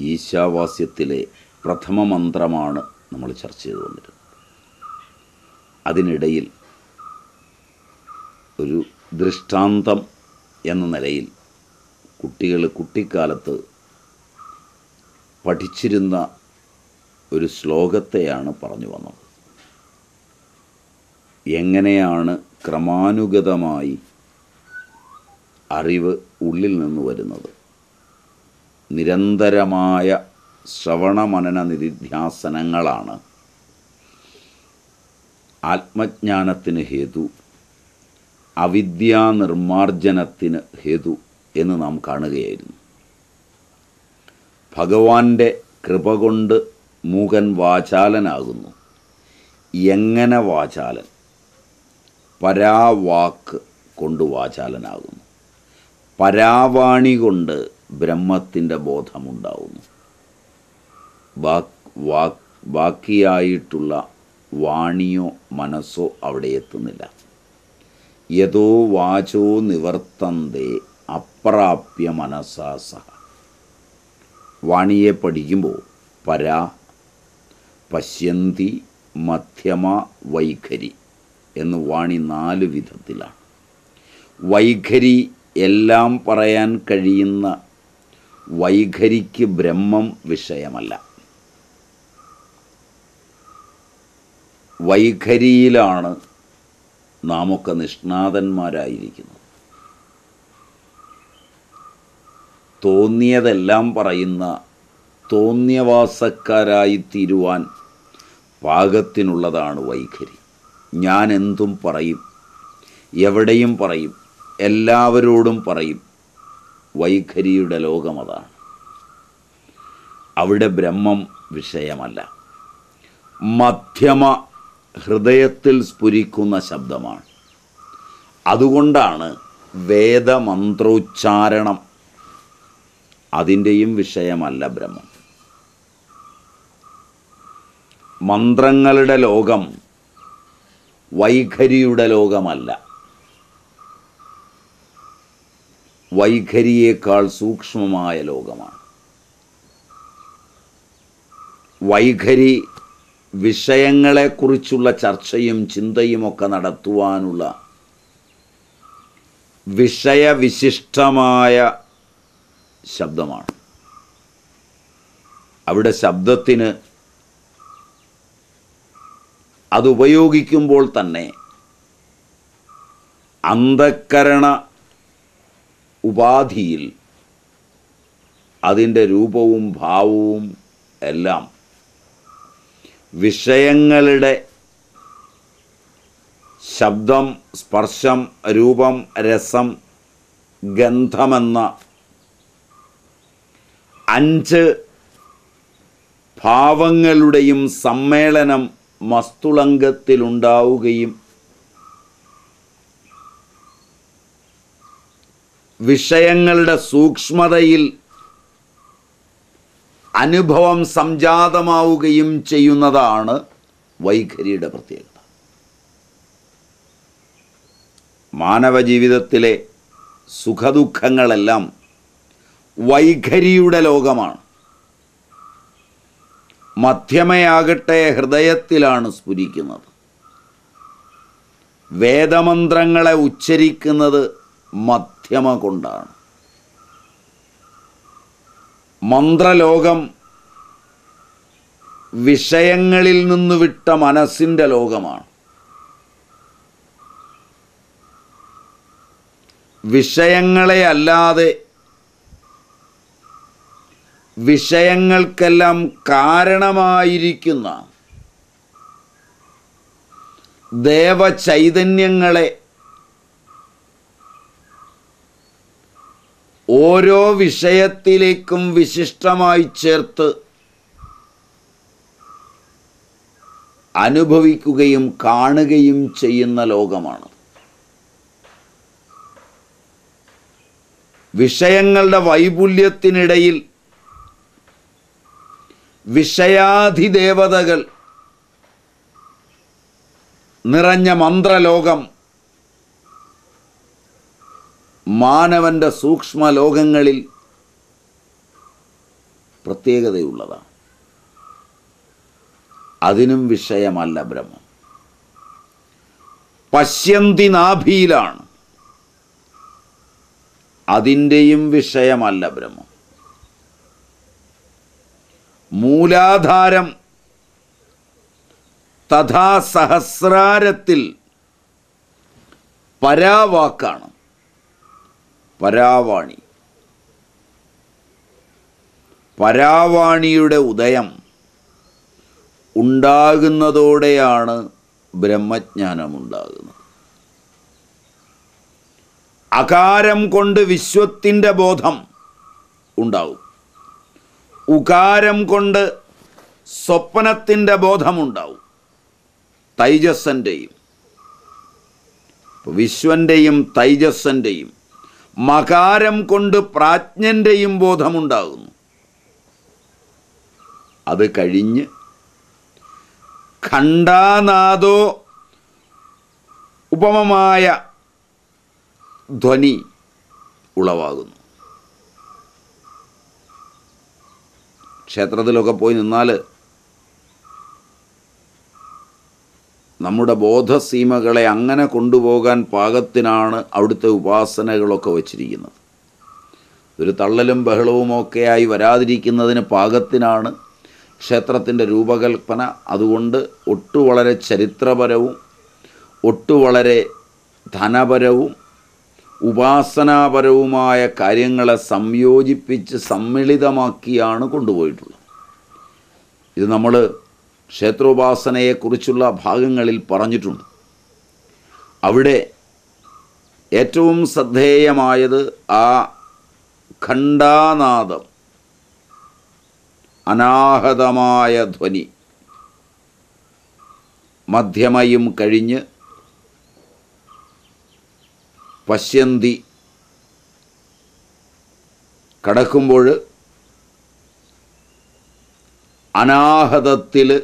ഈശാവാസ്യത്തിലെ പ്രഥമ മന്ത്രമാണ് നമ്മൾ ചർച്ച ചെയ്തു വന്നിരുന്നത് അതിനിടയിൽ ഒരു ദൃഷ്ടാന്തം എന്ന നിലയിൽ കുട്ടികൾ കുട്ടിക്കാലത്ത് പഠിച്ചിരുന്ന ഒരു ശ്ലോകത്തെയാണ് പറഞ്ഞു വന്നത്. എങ്ങനെയാണ് ക്രമാനുഗതമായി അറിവ് ഉള്ളിൽ നിന്ന് വരുന്നത്? നിരന്തരമായ ശ്രവണമനന നിധിധ്യാസനങ്ങളാണ്. ആത്മജ്ഞാനത്തിന് ഹേതു അവിദ്യാനിർമാർജനത്തിന് ഹേതു എന്ന് നാം കാണുകയായിരുന്നു. ഭഗവാന്റെ കൃപ കൊണ്ട് മൂകൻ വാചാലനാകുന്നു. എങ്ങനെ വാചാലൻ? പരാവാക്ക് കൊണ്ട് വാചാലനാകുന്നു. പരാവാണി കൊണ്ട് ബ്രഹ്മത്തിന്റെ ബോധമുണ്ടാവുന്നു. വാക് ബാക്കിയായിട്ടുള്ള വാണിയോ മനസ്സോ അവിടെ എത്തുന്നില്ല. യഥോ വാചോ നിവർത്തന്തേ അപ്രാപ്യ മനസ്സാ വാണിയെ പഠിക്കുമ്പോൾ പരാ പശ്യന്തി മധ്യമ വൈഖരി എന്ന് വാണി നാല് വിധത്തിലാണ്. വൈഖരി എല്ലാം പറയാൻ കഴിയുന്ന വൈഖരിക്ക് ബ്രഹ്മം വിഷയമല്ല. വൈഖരിയിലാണ് നാമൊക്കെ നിഷ്ണാതന്മാരായിരിക്കുന്നത്. തോന്നിയതെല്ലാം പറയുന്ന തോന്നിയവാസക്കാരായി തീരുവാൻ പാകത്തിനുള്ളതാണ് വൈഖരി. ഞാൻ എന്തും പറയും എവിടെയും പറയും എല്ലാവരോടും പറയും വൈഖരിയുടെ ലോകം അതാണ്. അവിടെ ബ്രഹ്മം വിഷയമല്ല. മധ്യമ ഹൃദയത്തിൽ സ്ഫുരിക്കുന്ന ശബ്ദമാണ്. അതുകൊണ്ടാണ് വേദമന്ത്രോച്ചാരണം അതിന്റെയും വിഷയമല്ല ബ്രഹ്മം. മന്ത്രങ്ങളുടെ ലോകം വൈഖരിയുടെ ലോകമല്ല. വൈഖരിയേക്കാൾ സൂക്ഷ്മമായ ലോകമാണ്. വൈഖരി വിഷയങ്ങളെക്കുറിച്ചുള്ള ചർച്ചയും ചിന്തയുമൊക്കെ നടത്തുവാനുള്ള വിഷയവിശിഷ്ടമായ ശബ്ദമാണ്. അവിടെ ശബ്ദത്തിന് അതുപയോഗിക്കുമ്പോൾ തന്നെ അന്ധക്കരണ ഉപാധിയിൽ അതിന്റെ രൂപവും ഭാവവും എല്ലാം വിഷയങ്ങളുടെ ശബ്ദം സ്പർശം രൂപം രസം ഗന്ധമെന്ന അഞ്ച് ഭാവങ്ങളുടെയും സമ്മേളനം മസ്തുളങ്കത്തിലുണ്ടാവുകയും വിഷയങ്ങളുടെ സൂക്ഷ്മതയിൽ അനുഭവം സംജാതമാവുകയും ചെയ്യുന്നതാണ് വൈഖരിയുടെ പ്രത്യേകത. മാനവ ജീവിതത്തിലെ സുഖദുഃഖങ്ങളെല്ലാം വൈഖരിയുടെ ലോകമാണ്. മധ്യമയാകട്ടെ ഹൃദയത്തിലാണ് സ്ഫുരിക്കുന്നത്. വേദമന്ത്രങ്ങളെ ഉച്ചരിക്കുന്നത് മധ്യമ കൊണ്ടാണ്. മന്ത്രലോകം വിഷയങ്ങളിൽ നിന്ന് വിട്ട മനസ്സിന്റെ ലോകമാണ്. വിഷയങ്ങളെ അല്ലാതെ വിഷയങ്ങൾക്കെല്ലാം കാരണമായിരിക്കുന്ന ദേവചൈതന്യങ്ങളെ ഓരോ വിഷയത്തിലേക്കും വിശിഷ്ടമായി ചേർത്ത് അനുഭവിക്കുകയും കാണുകയും ചെയ്യുന്ന ലോകമാണ്. വിഷയങ്ങളുടെ വൈപുല്യത്തിനിടയിൽ വിഷയാധിദേവതകൾ നിറഞ്ഞ മന്ത്രലോകം മാനവന്റെ സൂക്ഷ്മ ലോകങ്ങളിൽ പ്രത്യേകതയുള്ളതാണ്. അതിനും വിഷയമല്ല ബ്രഹ്മം. പശ്യന്തി നാഭിയിലാണ്. അതിന്റെയും വിഷയമല്ല ബ്രഹ്മം. മൂലാധാരം തഥാ സഹസ്രാരത്തിൽ പരാവാക്കാണ്. പരാവാണി. പരാവാണിയുടെ ഉദയം ഉണ്ടാകുന്നതോടെയാണ് ബ്രഹ്മജ്ഞാനമുണ്ടാകുന്നത്. അകാരം കൊണ്ട് വിശ്വത്തിന്റെ ബോധം ഉണ്ടാവും ഉകാരം കൊണ്ട് സ്വപ്നത്തിന്റെ ബോധമുണ്ടാവും തൈജസ്സന്റെയും വിശ്വന്റെയും തൈജസ്സന്റെയും മകാരം കൊണ്ട് പ്രാജ്ഞന്റെയും ബോധമുണ്ടാകുന്നു. അത് കഴിഞ്ഞ് ഖണ്ഡാനാദോ ഉപമമായ ധ്വനി ഉളവാകുന്നു. ക്ഷേത്രത്തിലൊക്കെ പോയി നിന്നാൽ നമ്മുടെ ബോധസീമകളെ അങ്ങനെ കൊണ്ടുപോകാൻ പാകത്തിനാണ് അവിടുത്തെ ഉപാസനകളൊക്കെ വച്ചിരിക്കുന്നത്. ഒരു തള്ളലും ബഹളവുമൊക്കെയായി വരാതിരിക്കുന്നതിന് പാകത്തിനാണ് ക്ഷേത്രത്തിന്റെ രൂപകൽപ്പന. അതുകൊണ്ട് ഒട്ടു വളരെ ചരിത്രപരവും ഒട്ടു വളരെ ധനപരവും ഉപാസനാപരവുമായ കാര്യങ്ങളെ സംയോജിപ്പിച്ച് സമ്മിളിതമാക്കിയാണ് കൊണ്ടുപോയിട്ടുള്ളത്. ഇത് നമ്മൾ ക്ഷേത്രോപാസനയെക്കുറിച്ചുള്ള ഭാഗങ്ങളിൽ പറഞ്ഞിട്ടുണ്ട്. അവിടെ ഏറ്റവും ശ്രദ്ധേയമായത് ആ ഖണ്ഡാനാദം അനാഹതമായ ധ്വനി. മധ്യമയും കഴിഞ്ഞ് പശ്യന്തി കടക്കുമ്പോൾ അനാഹതത്തിൽ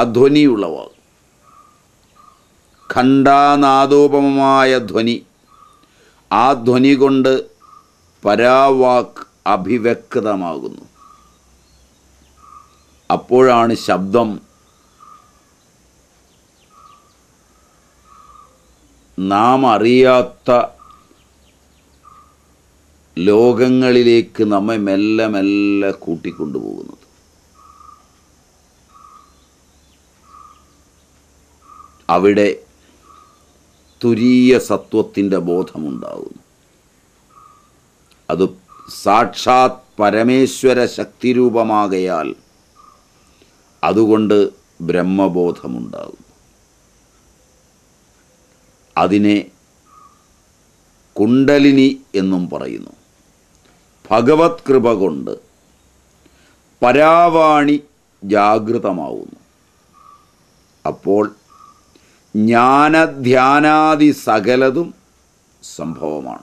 അധ്വനിയുള്ളവാകും. ഖണ്ഡാനാദോപമമായ ധ്വനി ആ ധ്വനി കൊണ്ട് പരാവാക്ക് അഭിവ്യക്തമാകുന്നു. അപ്പോഴാണ് ശബ്ദം നാം അറിയാത്ത ലോകങ്ങളിലേക്ക് നമ്മെ മെല്ലെ മെല്ലെ കൂട്ടിക്കൊണ്ടുപോകുന്നത്. അവിടെ തുരീയ സത്വത്തിന്റെ ബോധമുണ്ടാകുന്നു അത് സാക്ഷാത് പരമേശ്വര ശക്തിരൂപമാകയാൽ അതുകൊണ്ട് ബ്രഹ്മബോധമുണ്ടാകും. അതിനെ കുണ്ടലിനി എന്നും പറയുന്നു. ഭഗവത് കൃപ കൊണ്ട് പരാവാണി ജാഗൃതമാവുന്നു അപ്പോൾ ജ്ഞാനധ്യാനാദി സകലതും സംഭവമാണ്.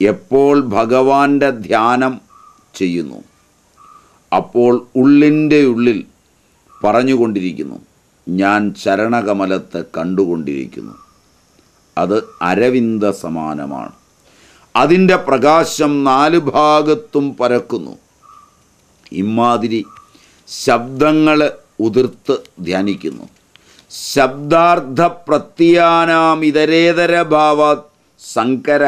എപ്പോൾ ഭഗവാന്റെ ധ്യാനം ചെയ്യുന്നു? അപ്പോൾ ഉള്ളിന്റെ ഉള്ളിൽ പറഞ്ഞുകൊണ്ടിരിക്കുന്നു. ഞാൻ ചരണകമലത്തെ കണ്ടുകൊണ്ടിരിക്കുന്നു. അത് അരവിന്ദ സമാനമാണ്. അതിന്റെ പ്രകാശം നാല് ഭാഗത്തും പരക്കുന്നു. ഇമാതിരി ശബ്ദങ്ങൾ ഉതിർത്ത് ധ്യാനിക്കുന്നു. ശബ്ദാർത്ഥ പ്രത്യാനാം ഇതരേതര ഭാവാത് സങ്കര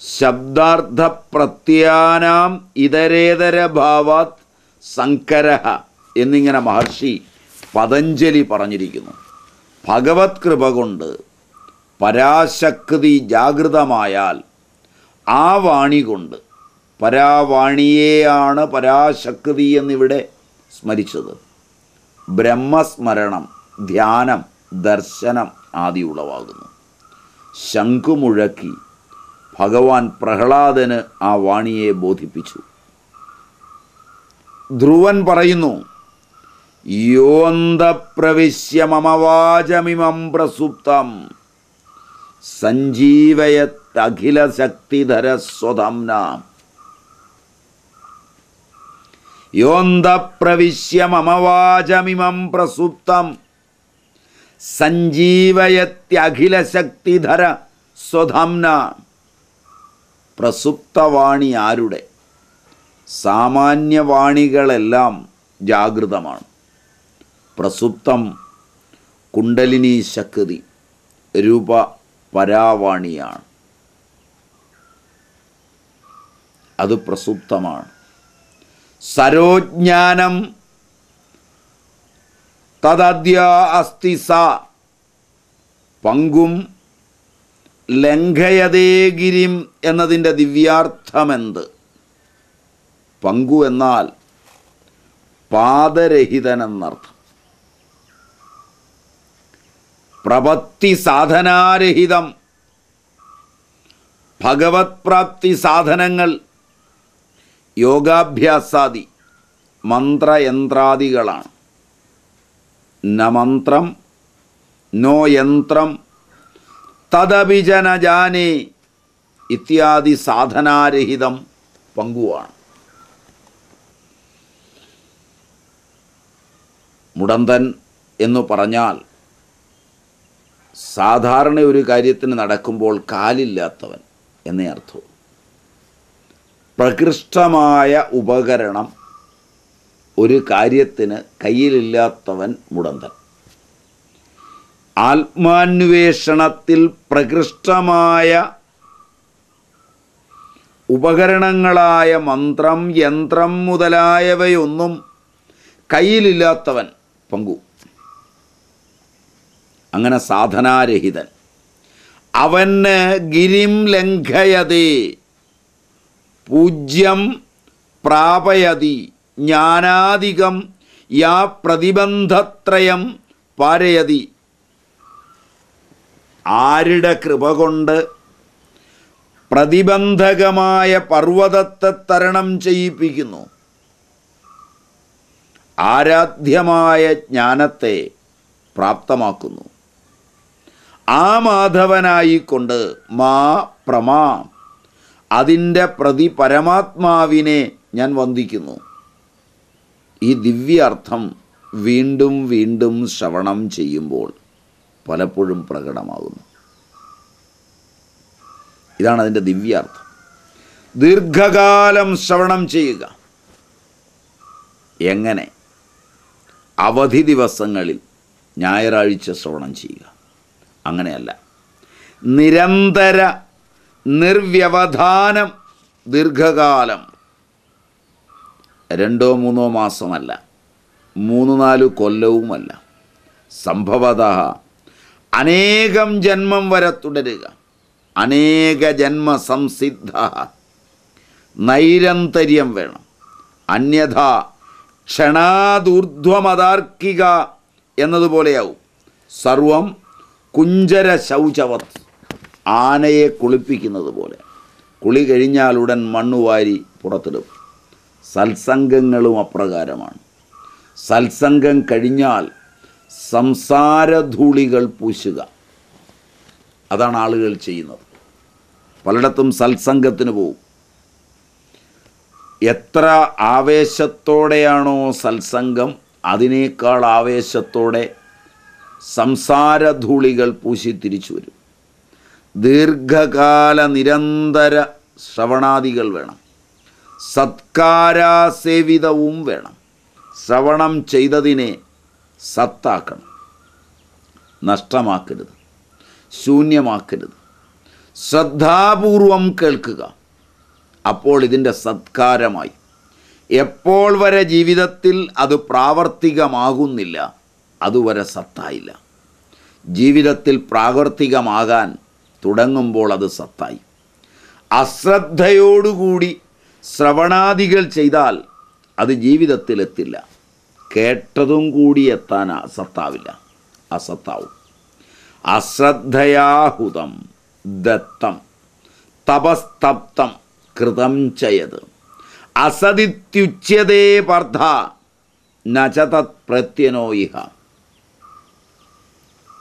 ശബ്ദാർത്ഥ പ്രത്യാനാം ഇതരേതര ഭാവാത് സങ്കര എന്നിങ്ങനെ മഹർഷി പതഞ്ജലി പറഞ്ഞിരിക്കുന്നു. ഭഗവത് കൃപ കൊണ്ട് പരാശക്തി ജാഗ്രതമായാൽ ആ വാണി കൊണ്ട് പരാവാണിയെയാണ് പരാശക്തി എന്നിവിടെ സ്മരിച്ചത്. ബ്രഹ്മസ്മരണം ധ്യാനം ദർശനം ആദി ഉളവാകുന്നു. ശംഖുമുഴക്കി ഭഗവാൻ പ്രഹ്ലാദന് ആ വാണിയെ ബോധിപ്പിച്ചു. ധ്രുവൻ പറയുന്നു യോന്തപ്രവിശ്യ മമവാചമിമം പ്രസുപ്തം. സഞ്ജീവയത്തഖില ശക്തിധര സ്വധംനാം യോന്തപ്രവിശ്യ മമവാചമിമം പ്രസുപ്തം. സഞ്ജീവയത്യഖിലശക്തിധര സ്വധംന. പ്രസുപ്തവാണി ആരുടെ? സാമാന്യവാണികളെല്ലാം ജാഗ്രതമാണ് പ്രസുപ്തം കുണ്ടലിനി ശക്തി രൂപ പരാവാണിയാണ്. അത് പ്രസുപ്തമാണ്. സരോജ്ഞാനം. തദ്യ അസ്തി സ. പങ്കും ലംഘയതേ ഗിരിം എന്നതിന്റെ ദിവ്യാർത്ഥമെന്ത്? പങ്കു എന്നാൽ പാദരഹിതനെന്നർത്ഥം. പ്രപത്തി സാധനാരഹിതം. ഭഗവത് പ്രാപ്തി സാധനങ്ങൾ യോഗാഭ്യാസാദി മന്ത്രയന്ത്രാദികളാണ്. ന മന്ത്രം നോ യന്ത്രം തദഭിജന ജാനേ ഇത്യാദി സാധനാരഹിതം പങ്കുവാണ്. മുടന്തൻ എന്ന് പറഞ്ഞാൽ സാധാരണ ഒരു കാര്യത്തിന് നടക്കുമ്പോൾ കാലില്ലാത്തവൻ എന്നേ അർത്ഥം പ്രകൃഷ്ടമായ ഉപകരണം ഒരു കാര്യത്തിന് കയ്യിലില്ലാത്തവൻ മുടന്തൻ. ആത്മാന്വേഷണത്തിൽ പ്രകൃഷ്ടമായ ഉപകരണങ്ങളായ മന്ത്രം യന്ത്രം മുതലായവയൊന്നും കയ്യിലില്ലാത്തവൻ പങ്കു. അങ്ങനെ സാധനാരഹിതൻ. അവന് ഗിരിം ലംഘയതേ. പൂജ്യം പ്രാപയതി ജ്ഞാനാധികം യാ പ്രതിബന്ധത്രയം പാരയതി. ആരുടെ കൃപ കൊണ്ട് പ്രതിബന്ധകമായ പർവതത്തെ തരണം ചെയ്യിപ്പിക്കുന്നു? ആരാധ്യമായ ജ്ഞാനത്തെ പ്രാപ്തമാക്കുന്നു. ആ മാധവനായിക്കൊണ്ട് മാ പ്രമാ അതിന്റെ പ്രതി പരമാത്മാവിനെ ഞാൻ വന്ദിക്കുന്നു. ഈ ദിവ്യാർത്ഥം വീണ്ടും വീണ്ടും ശ്രവണം ചെയ്യുമ്പോൾ പലപ്പോഴും പ്രകടമാകുന്നു. ഇതാണ് അതിന്റെ ദിവ്യാർത്ഥം. ദീർഘകാലം ശ്രവണം ചെയ്യുക. എങ്ങനെ? അവധി ദിവസങ്ങളിൽ ഞായറാഴ്ച ശ്രവണം ചെയ്യുക. അങ്ങനെയല്ല. നിരന്തര നിർവ്യവധാനം ദീർഘകാലം. രണ്ടോ മൂന്നോ മാസമല്ല. മൂന്ന് നാല് കൊല്ലവുമല്ല. സംഭവത അനേകം ജന്മം വരെ തുടരുക. അനേക ജന്മ സംസിദ്ധ നൈരന്തര്യം വേണം. അന്യഥ ക്ഷണാദൂർധ്വമതാർക്കിക എന്നതുപോലെയാവും. സർവം കുഞ്ചര ശൗചവത് ആനയെ കുളിപ്പിക്കുന്നത് പോലെ. കുളി കഴിഞ്ഞാലുടൻ മണ്ണുവാരി പുറത്തിടും. സത്സംഗങ്ങളും അപ്രകാരമാണ്. സത്സംഗം കഴിഞ്ഞാൽ സംസാരധൂളികൾ പൂശുക. അതാണ് ആളുകൾ ചെയ്യുന്നത്. പലയിടത്തും സത്സംഗത്തിന് പോവും. എത്ര ആവേശത്തോടെയാണോ സത്സംഗം അതിനേക്കാൾ ആവേശത്തോടെ സംസാരധൂളികൾ പൂശി തിരിച്ചു വരും. ദീർഘകാല നിരന്തര ശ്രവണാദികൾ വേണം. സത്കാരാസേവിതവും വേണം. ശ്രവണം ചെയ്തതിനെ സത്താക്കണം. നഷ്ടമാക്കരുത്. ശൂന്യമാക്കരുത്. ശ്രദ്ധാപൂർവം കേൾക്കുക. അപ്പോൾ ഇതിന്റെ സത്കാരമായി. എപ്പോൾ വരെ ജീവിതത്തിൽ അത് പ്രാവർത്തികമാകുന്നില്ല അതുവരെ സത്തായില്ല. ജീവിതത്തിൽ പ്രാവർത്തികമാകാൻ തുടങ്ങുമ്പോൾ അത് സത്തായി. അശ്രദ്ധയോടുകൂടി ശ്രവണാദികൾ ചെയ്താൽ അത് ജീവിതത്തിലെത്തില്ല. കേട്ടതും കൂടി എത്താൻ സത്താവില്ല. അസത്താവും. അശ്രദ്ധയാഹുതം ദത്തം. തപസ്തപ്തം കൃതം ചെയ്ത്. അസതിത്യുച്യതേ പർദ്ധ നചതത് പ്രത്യനോയിഹ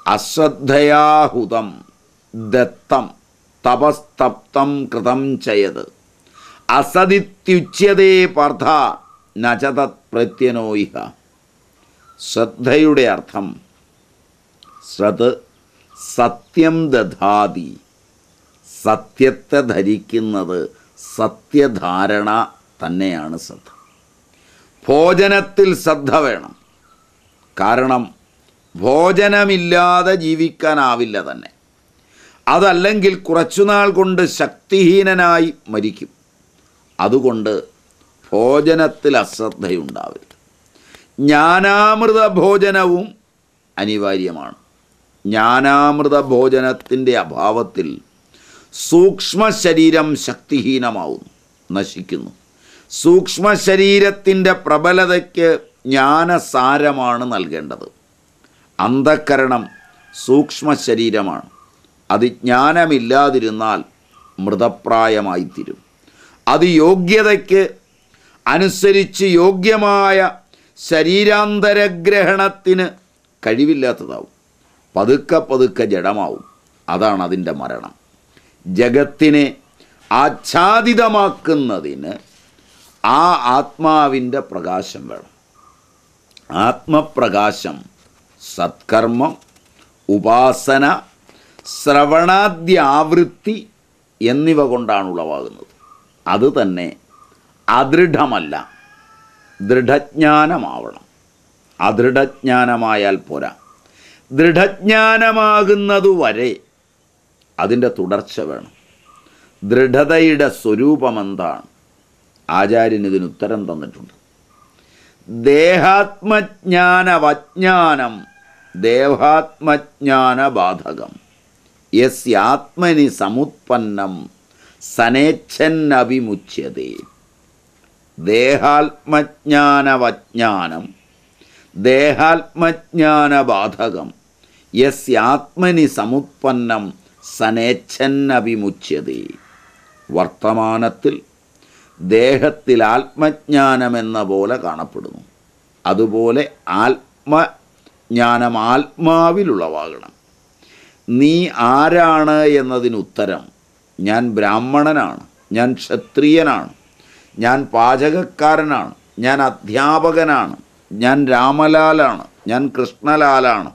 അശ്രദ്ധയാഹുതം ദത്തം തപസ്തപ്തം കൃതം ചയത്. അസതിത്യുച്യതേ പാർത്ഥ നചതത് പ്രത്യനോയിഹ ശ്രദ്ധയുടെ അർത്ഥം ശ്രത് സത്യം ദധാതി സത്യത്തെ ധരിക്കുന്നത് സത്യധാരണ തന്നെയാണ് ശ്രദ്ധ ഭോജനത്തിൽ ശ്രദ്ധ വേണം. കാരണം ഭോജനമില്ലാതെ ജീവിക്കാനാവില്ല തന്നെ. അതല്ലെങ്കിൽ കുറച്ചുനാൾ കൊണ്ട് ശക്തിഹീനനായി മരിക്കും. അതുകൊണ്ട് ഭോജനത്തിൽ അശ്രദ്ധയുണ്ടാവരുത്. ജ്ഞാനാമൃത ഭോജനവും അനിവാര്യമാണ്. ജ്ഞാനാമൃത ഭോജനത്തിന്റെ അഭാവത്തിൽ സൂക്ഷ്മ ശരീരം ശക്തിഹീനമാവുന്നു നശിക്കുന്നു. സൂക്ഷ്മ ശരീരത്തിന്റെ പ്രബലതയ്ക്ക് ജ്ഞാനസാരമാണ് നൽകേണ്ടത്. അന്ധക്കരണം സൂക്ഷ്മ ശരീരമാണ് അത് ജ്ഞാനമില്ലാതിരുന്നാൽ മൃതപ്രായമായിത്തീരും. അത് യോഗ്യതയ്ക്ക് അനുസരിച്ച് യോഗ്യമായ ശരീരാന്തരഗ്രഹണത്തിന് കഴിവില്ലാത്തതാവും. പതുക്കെ പതുക്കെ ജഡമാവും. അതാണ് അതിന്റെ മരണം. ജഗത്തിനെ ആച്ഛാദിതമാക്കുന്നതിന് ആ ആത്മാവിന്റെ പ്രകാശം വേണം. ആത്മപ്രകാശം സത്കർമ്മം ഉപാസന ശ്രവണാദ്യാവൃത്തി എന്നിവ കൊണ്ടാണ് ഉളവാകുന്നത്. അത് തന്നെ അദൃഢമല്ല ദൃഢജ്ഞാനമാവണം. അദൃഢജ്ഞാനമായാൽ പോരാ. ദൃഢജ്ഞാനമാകുന്നതുവരെ അതിന്റെ തുടർച്ച വേണം. ദൃഢതയുടെ സ്വരൂപമെന്താണ്? ആചാര്യൻ ഇതിന് ഉത്തരം തന്നിട്ടുണ്ട്. ദേഹാത്മജ്ഞാനവജ്ഞാനം യസ്യാത്മനി സമുത്പന്നം സനേച്ഛന്നഭിമുച്യതേ. ദേഹാത്മജ്ഞാനവജ്ഞാനം ദേഹാത്മജ്ഞാനബാധകം യസ്യാത്മനി സമുത്പന്നം സനേച്ഛന്നഭിമുച്യതേ. വർത്തമാനത്തിൽ ദേഹത്തിൽ ആത്മജ്ഞാനമെന്ന പോലെ കാണപ്പെടുന്നു. അതുപോലെ ആത്മജ്ഞാനം ആത്മാവിലുളവാകണം. നീ ആരാണ് എന്നതിന് ഉത്തരം ഞാൻ ബ്രാഹ്മണനാണ് ഞാൻ ക്ഷത്രിയനാണ് ഞാൻ പാചകക്കാരനാണ് ഞാൻ അധ്യാപകനാണ് ഞാൻ രാമലാലാണ് ഞാൻ കൃഷ്ണലാലാണ്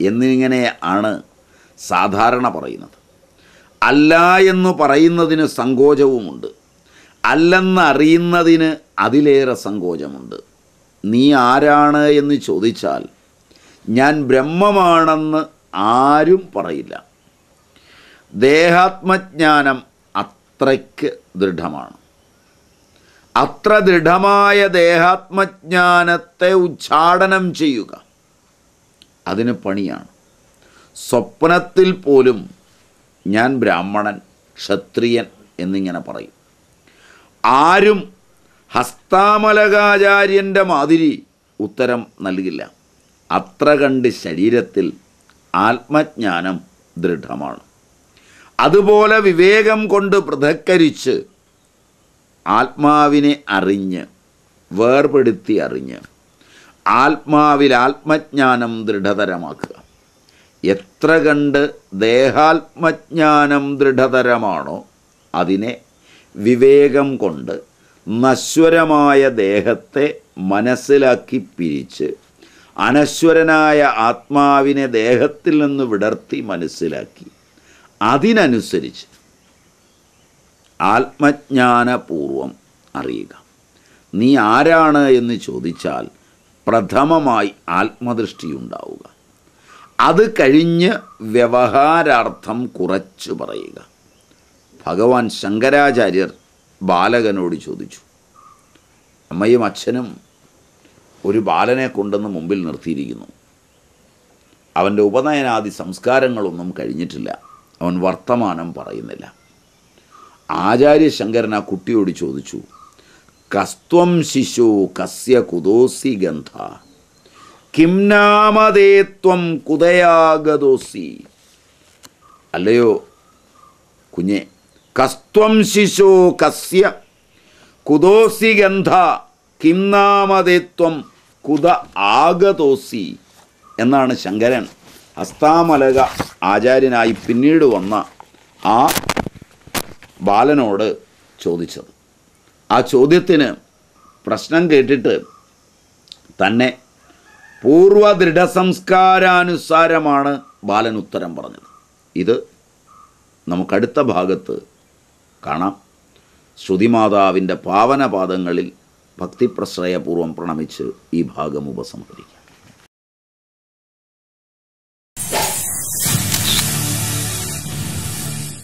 എന്നിങ്ങനെ ആണ് സാധാരണ പറയുന്നത്. അല്ല എന്ന് പറയുന്നതിന് സങ്കോചവുമുണ്ട്. അല്ലെന്നറിയുന്നതിന് അതിലേറെ സങ്കോചമുണ്ട്. നീ ആരാണ് എന്ന് ചോദിച്ചാൽ ഞാൻ ബ്രഹ്മമാണെന്ന് ആരും പറയില്ല. ദേഹാത്മജ്ഞാനം അത്രയ്ക്ക് ദൃഢമാണ്. അത്ര ദൃഢമായ ദേഹാത്മജ്ഞാനത്തെ ഉച്ചാടനം ചെയ്യുക അതിന് പണിയാണ്. സ്വപ്നത്തിൽ പോലും ഞാൻ ബ്രാഹ്മണൻ ക്ഷത്രിയൻ എന്നിങ്ങനെ പറയും. ആരും ഹസ്താമലകാചാര്യന്റെ മാതിരി ഉത്തരം നൽകില്ല. അത്ര കണ്ട് ശരീരത്തിൽ ആത്മജ്ഞാനം ദൃഢമാണ്. അതുപോലെ വിവേകം കൊണ്ട് പൃഥക്കരിച്ച് ആത്മാവിനെ അറിഞ്ഞ് വേർപെടുത്തി അറിഞ്ഞ് ആത്മാവിൽ ആത്മജ്ഞാനം ദൃഢതരമാക്കുക. എത്ര കണ്ട് ദേഹാത്മജ്ഞാനം ദൃഢതരമാണോ അതിനെ വിവേകം കൊണ്ട് നശ്വരമായ ദേഹത്തെ മനസ്സിലാക്കി പിരിച്ച് അനശ്വരനായ ആത്മാവിനെ ദേഹത്തിൽ നിന്ന് വിടർത്തി മനസ്സിലാക്കി. അതിനനുസരിച്ച് ആത്മജ്ഞാനപൂർവം അറിയുക. നീ ആരാണ് എന്ന് ചോദിച്ചാൽ പ്രഥമമായി ആത്മദൃഷ്ടി ഉണ്ടാവുക അത് കഴിഞ്ഞ് വ്യവഹാരാർത്ഥം കുറച്ച് പറയുക. ഭഗവാൻ ശങ്കരാചാര്യർ ബാലകനോട് ചോദിച്ചു അമ്മയും അച്ഛനും ഒരു ബാലനെ കൊണ്ടെന്ന് മുമ്പിൽ നിർത്തിയിരിക്കുന്നു. അവന്റെ ഉപനയനാദി സംസ്കാരങ്ങളൊന്നും കഴിഞ്ഞിട്ടില്ല. അവൻ വർത്തമാനം പറയുന്നില്ല. ആചാര്യശങ്കരൻ ആ കുട്ടിയോട് ചോദിച്ചു കസ്ത്വം ശിശു കസ്യ കുതോസി ഗന്ധ? കിം നാമതേത്വം കുതയാഗതോസി? അല്ലയോ കുഞ്ഞെ കസ്ത്വം ശിശു കസ്യ കുതോസി ഗന്ധ? കിം നാമതേ കുത ആഗതോസി എന്നാണ് ശങ്കരൻ ഹസ്താമലക ആചാര്യനായി പിന്നീട് വന്ന ആ ബാലനോട് ചോദിച്ചത്. ആ ചോദ്യത്തിന് പ്രശ്നം കേട്ടിട്ട് തന്നെ പൂർവ ദൃഢസംസ്കാരാനുസാരമാണ് ബാലൻ ഉത്തരം പറഞ്ഞത്. ഇത് നമുക്കടുത്ത ഭാഗത്ത് കാണാം. ശ്രുതിമാതാവിന്റെ പാവനപാദങ്ങളിൽ ഭക്തിപ്രശ്രയപൂർവം പ്രണമിച്ച് ഈ ഭാഗം ഉപസംഹരിക്കാം.